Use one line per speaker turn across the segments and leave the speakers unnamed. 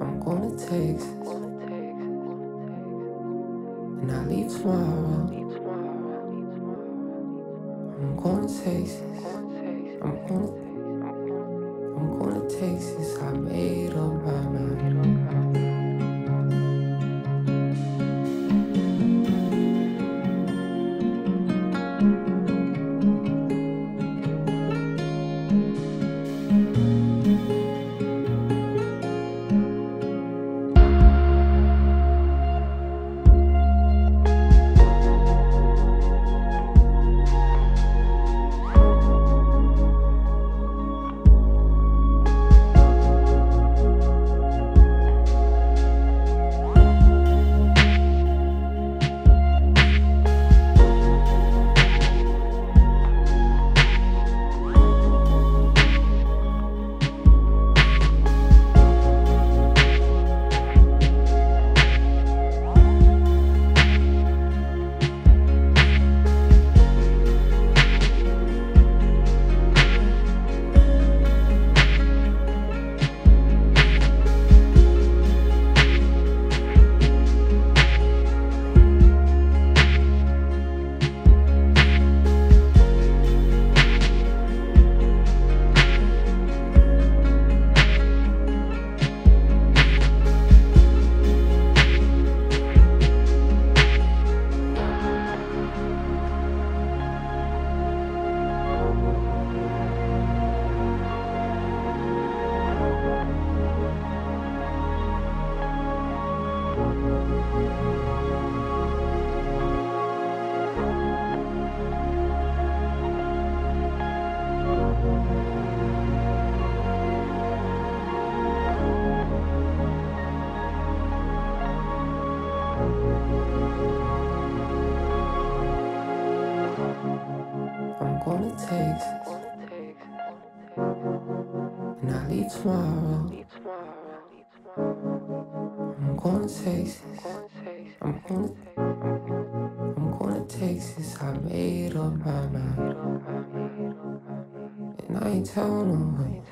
I'm to Texas. And I leave tomorrow. I'm going to Texas. I'm going to going. And I leave tomorrow. I'm going to Texas. I'm going to I'm going to Texas. I made up my mind. And I ain't telling no one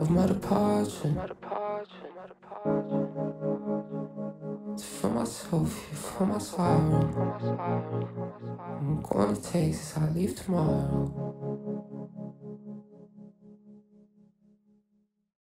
of my departure. Myself, for my sorrow. I'm to Texas. I leave tomorrow.